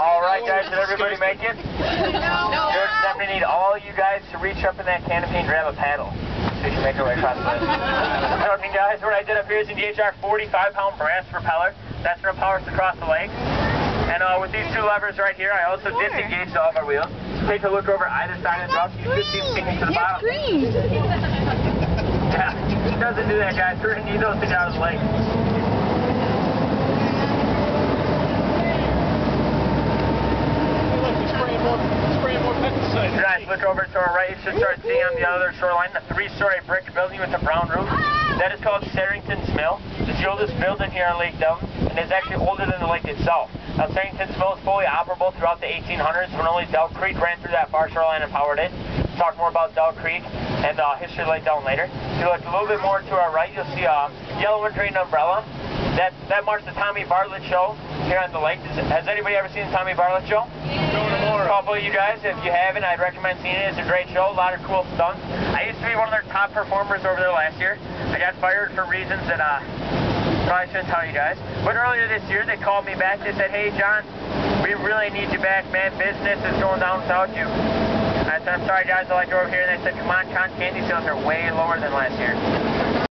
All right, guys, did everybody make it? No. George, definitely need all you guys to reach up in that canopy and grab a paddle so you can make your way across the lake. Okay, guys, what I did up here is an DHR, 45-pound brass propeller. That's what power us across the lake. And uh, with these two levers right here, I also sure. disengaged all of our wheels. Take a look over either side of the dock. You should see them sticking to the That's bottom. green. yeah, doesn't do that, guys. We're going to need those things out of the lake. Guys, look over to our right. You should start seeing on the other shoreline a three-story brick building with a brown roof. That is called Sarrington's Mill. It's the oldest building here on Lake Delton, and is actually older than the lake itself. Now, Sarrington's Mill is fully operable throughout the 1800s when only Dell Creek ran through that far shoreline and powered it. We'll talk more about Dell Creek and the uh, history of Lake Delton later. If you look a little bit more to our right, you'll see a yellow and green umbrella. That, that marks the Tommy Bartlett Show here on the lake. Has anybody ever seen the Tommy Bartlett Show? Of you guys, if you haven't, I'd recommend seeing it. It's a great show, a lot of cool stunts. I used to be one of their top performers over there last year. I got fired for reasons that uh, probably shouldn't tell you guys. But earlier this year, they called me back. They said, hey, John, we really need you back, man. Business is going down without you. I said, I'm sorry, guys. I'd like you over here. And they said, come on, Con, candy sales are way lower than last year.